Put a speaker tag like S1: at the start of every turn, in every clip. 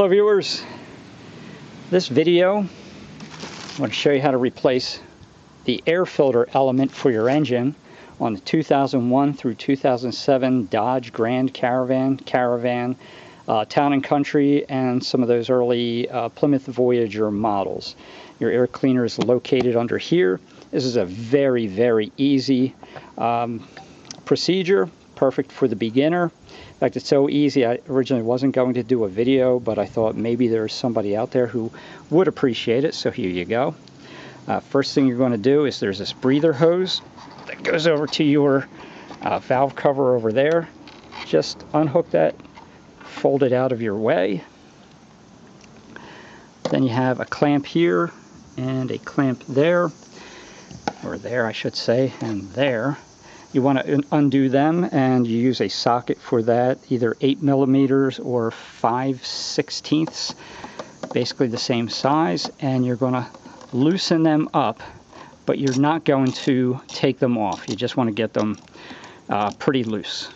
S1: Hello viewers. This video, I want to show you how to replace the air filter element for your engine on the 2001 through 2007 Dodge Grand Caravan, Caravan, uh, Town and Country, and some of those early uh, Plymouth Voyager models. Your air cleaner is located under here. This is a very, very easy um, procedure, perfect for the beginner. In fact, it's so easy, I originally wasn't going to do a video, but I thought maybe there's somebody out there who would appreciate it, so here you go. Uh, first thing you're going to do is there's this breather hose that goes over to your uh, valve cover over there. Just unhook that, fold it out of your way. Then you have a clamp here and a clamp there, or there I should say, and there you want to undo them and you use a socket for that either 8 millimeters or 5 sixteenths basically the same size and you're going to loosen them up but you're not going to take them off. You just want to get them uh, pretty loose.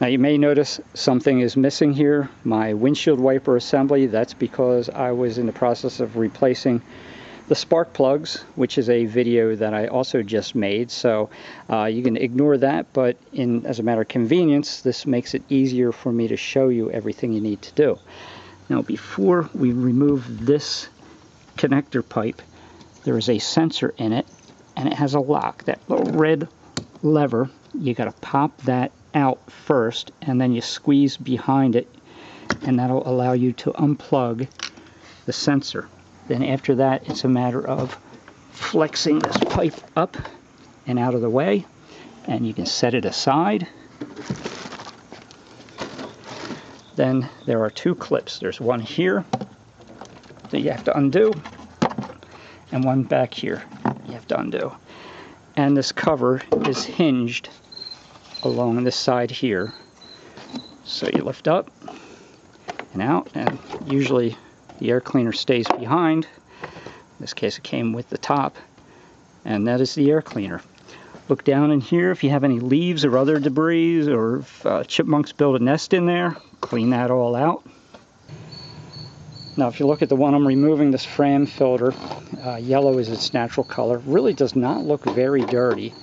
S1: Now you may notice something is missing here. My windshield wiper assembly that's because I was in the process of replacing the spark plugs, which is a video that I also just made. So uh, you can ignore that, but in as a matter of convenience, this makes it easier for me to show you everything you need to do. Now before we remove this connector pipe, there is a sensor in it, and it has a lock. That little red lever, you got to pop that out first, and then you squeeze behind it, and that'll allow you to unplug the sensor. Then after that, it's a matter of flexing this pipe up and out of the way, and you can set it aside. Then there are two clips. There's one here that you have to undo, and one back here you have to undo. And this cover is hinged along this side here. So you lift up and out, and usually the air cleaner stays behind. In this case it came with the top. And that is the air cleaner. Look down in here if you have any leaves or other debris or if uh, chipmunks build a nest in there, clean that all out. Now if you look at the one I'm removing, this Fram filter, uh, yellow is its natural color, really does not look very dirty.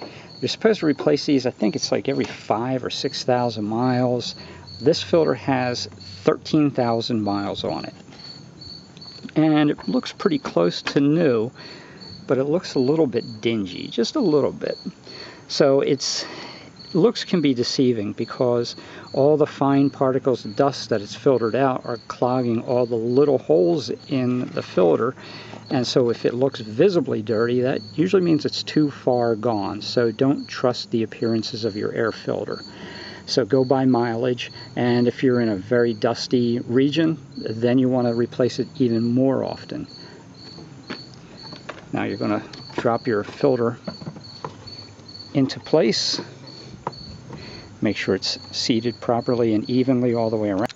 S1: You're supposed to replace these, I think it's like every five or 6,000 miles. This filter has 13,000 miles on it and it looks pretty close to new but it looks a little bit dingy just a little bit. So it's looks can be deceiving because all the fine particles of dust that it's filtered out are clogging all the little holes in the filter. And so if it looks visibly dirty that usually means it's too far gone. So don't trust the appearances of your air filter so go by mileage, and if you're in a very dusty region, then you want to replace it even more often. Now you're going to drop your filter into place. Make sure it's seated properly and evenly all the way around.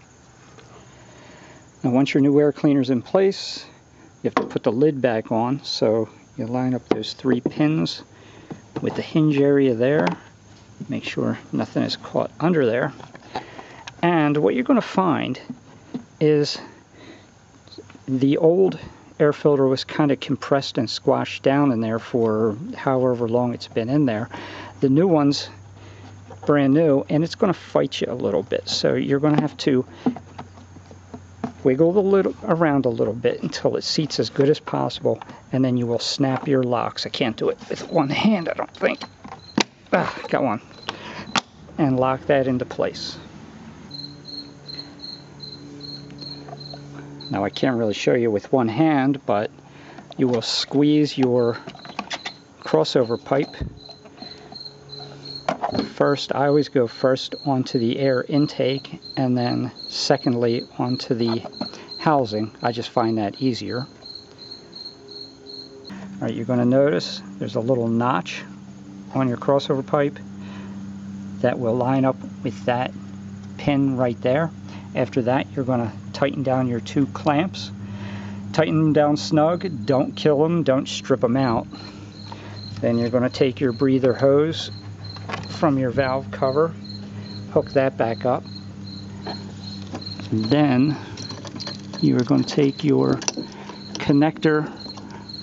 S1: Now once your new air cleaner is in place, you have to put the lid back on. So you line up those three pins with the hinge area there make sure nothing is caught under there. And what you're going to find is the old air filter was kind of compressed and squashed down in there for however long it's been in there. The new one's brand new and it's going to fight you a little bit. So you're going to have to wiggle the lid around a little bit until it seats as good as possible and then you will snap your locks. I can't do it with one hand I don't think. Ah, got one. And lock that into place. Now I can't really show you with one hand, but you will squeeze your crossover pipe. First, I always go first onto the air intake and then secondly onto the housing. I just find that easier. All right, you're going to notice there's a little notch on your crossover pipe that will line up with that pin right there. After that, you're going to tighten down your two clamps. Tighten them down snug. Don't kill them. Don't strip them out. Then you're going to take your breather hose from your valve cover, hook that back up, Then you are going to take your connector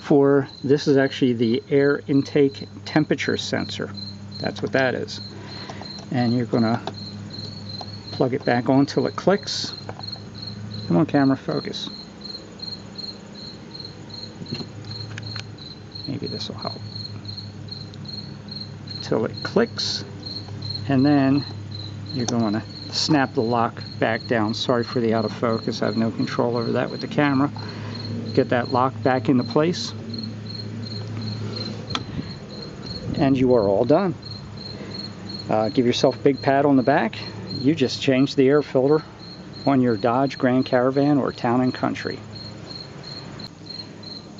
S1: for, this is actually the air intake temperature sensor. That's what that is. And you're going to plug it back on till it clicks. Come on camera, focus. Maybe this will help. Till it clicks and then you're going to snap the lock back down. Sorry for the out of focus. I have no control over that with the camera. Get that lock back into place. And you are all done. Uh, give yourself a big pat on the back. You just changed the air filter on your Dodge Grand Caravan or Town & Country.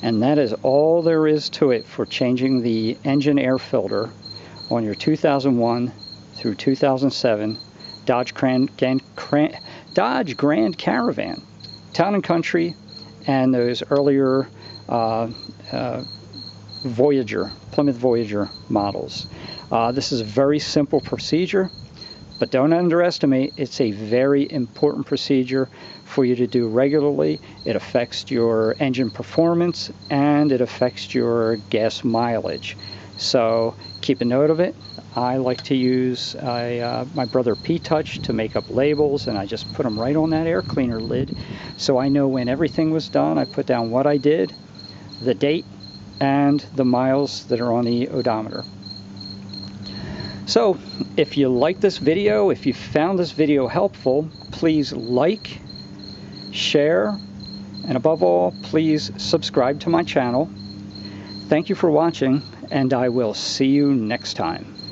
S1: And that is all there is to it for changing the engine air filter on your 2001 through 2007 Dodge Grand, Grand, Dodge Grand Caravan, Town and Country, and those earlier uh, uh, Voyager, Plymouth Voyager models. Uh, this is a very simple procedure, but don't underestimate, it's a very important procedure for you to do regularly. It affects your engine performance and it affects your gas mileage. So keep a note of it. I like to use uh, my brother P-Touch to make up labels and I just put them right on that air cleaner lid. So I know when everything was done I put down what I did the date and the miles that are on the odometer. So if you like this video if you found this video helpful please like share and above all please subscribe to my channel. Thank you for watching and I will see you next time